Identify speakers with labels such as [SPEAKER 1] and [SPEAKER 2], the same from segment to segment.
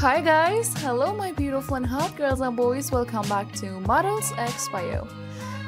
[SPEAKER 1] Hi guys! Hello my beautiful and hot girls and boys, welcome back to Models X Bio.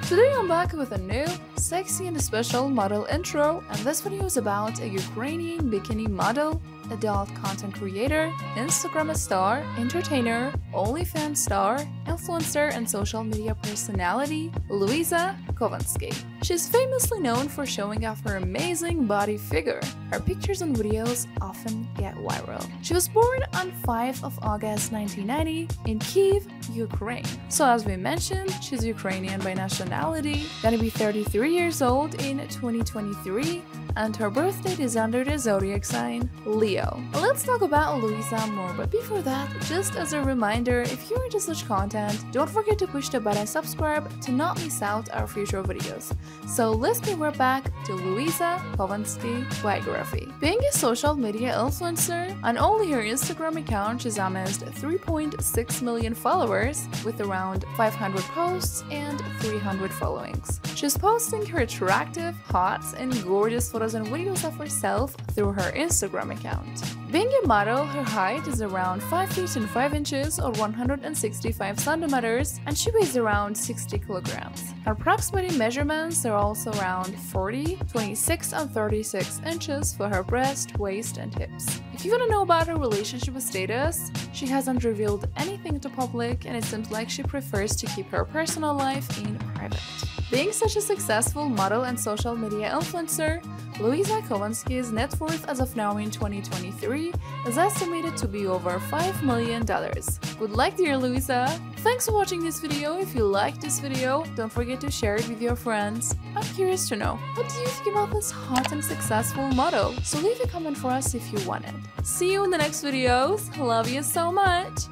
[SPEAKER 1] Today I'm back with a new, sexy and special model intro and this video is about a Ukrainian bikini model adult content creator, Instagram star, entertainer, OnlyFans star, influencer, and social media personality, Louisa Khovanski. She's famously known for showing off her amazing body figure. Her pictures and videos often get viral. She was born on 5 of August 1990 in Kiev, Ukraine. So as we mentioned, she's Ukrainian by nationality, gonna be 33 years old in 2023, and her birth date is under the zodiac sign Leo. Let's talk about Louisa more, but before that, just as a reminder, if you're into such content, don't forget to push the button subscribe to not miss out our future videos. So let's right back to Louisa Khovanski biography. Being a social media influencer, on only her Instagram account she's amassed 3.6 million followers with around 500 posts and 300 followings. She's posting her attractive, hot, and gorgeous photos and videos of herself through her Instagram account out. Being a model, her height is around 5 feet and 5 inches or 165 centimeters and she weighs around 60 kilograms. Her approximate measurements are also around 40, 26 and 36 inches for her breast, waist and hips. If you want to know about her relationship status, she hasn't revealed anything to public and it seems like she prefers to keep her personal life in private. Being such a successful model and social media influencer, Louisa Khovanski's net worth as of now in 2023 is estimated to be over $5 million. Good luck dear Louisa! Thanks for watching this video. If you liked this video, don't forget to share it with your friends. I'm curious to know, what do you think about this hot and successful model? So leave a comment for us if you want it. See you in the next videos. Love you so much!